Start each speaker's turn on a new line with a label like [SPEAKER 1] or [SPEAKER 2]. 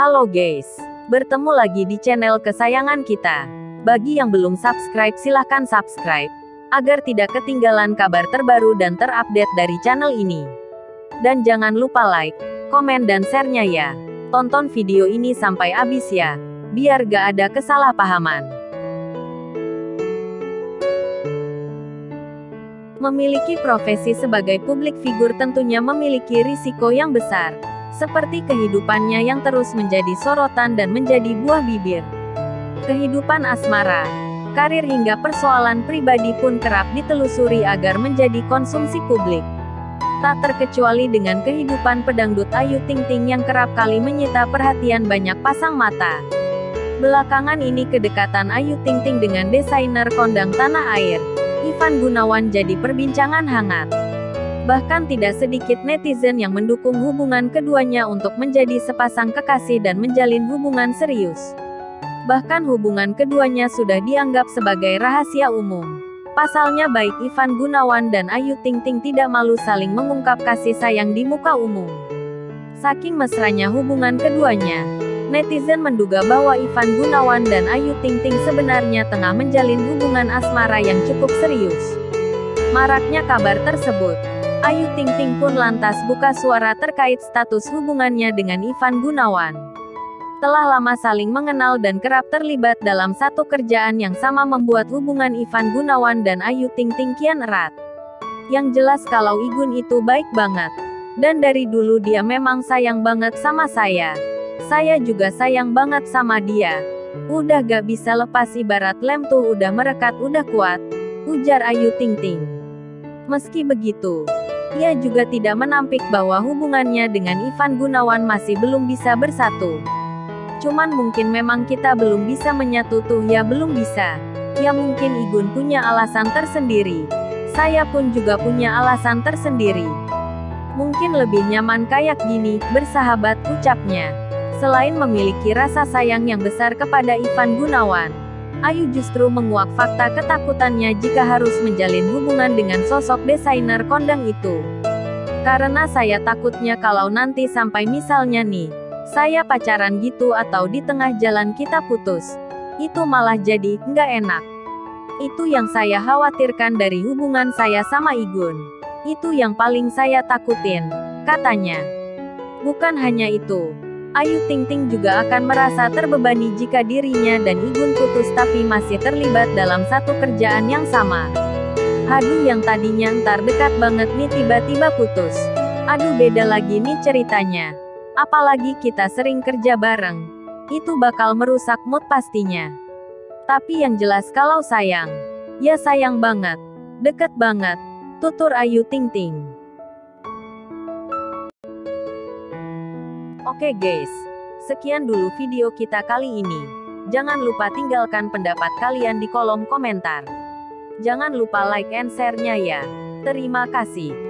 [SPEAKER 1] Halo guys, bertemu lagi di channel kesayangan kita. Bagi yang belum subscribe silahkan subscribe, agar tidak ketinggalan kabar terbaru dan terupdate dari channel ini. Dan jangan lupa like, komen dan share-nya ya. Tonton video ini sampai habis ya, biar gak ada kesalahpahaman. Memiliki profesi sebagai publik figur tentunya memiliki risiko yang besar seperti kehidupannya yang terus menjadi sorotan dan menjadi buah bibir. Kehidupan asmara, karir hingga persoalan pribadi pun kerap ditelusuri agar menjadi konsumsi publik. Tak terkecuali dengan kehidupan pedangdut Ayu Ting Ting yang kerap kali menyita perhatian banyak pasang mata. Belakangan ini kedekatan Ayu Ting Ting dengan desainer kondang tanah air, Ivan Gunawan jadi perbincangan hangat. Bahkan tidak sedikit netizen yang mendukung hubungan keduanya untuk menjadi sepasang kekasih dan menjalin hubungan serius. Bahkan hubungan keduanya sudah dianggap sebagai rahasia umum. Pasalnya baik Ivan Gunawan dan Ayu Ting Ting tidak malu saling mengungkap kasih sayang di muka umum. Saking mesranya hubungan keduanya, netizen menduga bahwa Ivan Gunawan dan Ayu Ting Ting sebenarnya tengah menjalin hubungan asmara yang cukup serius. Maraknya kabar tersebut, Ayu Ting Ting pun lantas buka suara terkait status hubungannya dengan Ivan Gunawan. Telah lama saling mengenal dan kerap terlibat dalam satu kerjaan yang sama membuat hubungan Ivan Gunawan dan Ayu Ting Ting kian erat. Yang jelas kalau Igun itu baik banget. Dan dari dulu dia memang sayang banget sama saya. Saya juga sayang banget sama dia. Udah gak bisa lepas ibarat lem tuh udah merekat udah kuat. Ujar Ayu Ting Ting. Meski begitu, ia juga tidak menampik bahwa hubungannya dengan Ivan Gunawan masih belum bisa bersatu. Cuman mungkin memang kita belum bisa menyatu tuh ya belum bisa. Ya mungkin Igun punya alasan tersendiri. Saya pun juga punya alasan tersendiri. Mungkin lebih nyaman kayak gini, bersahabat, ucapnya. Selain memiliki rasa sayang yang besar kepada Ivan Gunawan, Ayu justru menguak fakta ketakutannya jika harus menjalin hubungan dengan sosok desainer kondang itu. Karena saya takutnya kalau nanti sampai misalnya nih, saya pacaran gitu atau di tengah jalan kita putus. Itu malah jadi nggak enak. Itu yang saya khawatirkan dari hubungan saya sama Igun. Itu yang paling saya takutin, katanya. Bukan hanya itu, Ayu Ting Ting juga akan merasa terbebani jika dirinya dan Igun putus tapi masih terlibat dalam satu kerjaan yang sama. Aduh yang tadinya ntar dekat banget nih tiba-tiba putus. Aduh beda lagi nih ceritanya. Apalagi kita sering kerja bareng. Itu bakal merusak mood pastinya. Tapi yang jelas kalau sayang, ya sayang banget. Deket banget. Tutur Ayu Ting Ting. Oke guys, sekian dulu video kita kali ini. Jangan lupa tinggalkan pendapat kalian di kolom komentar. Jangan lupa like and share-nya ya. Terima kasih.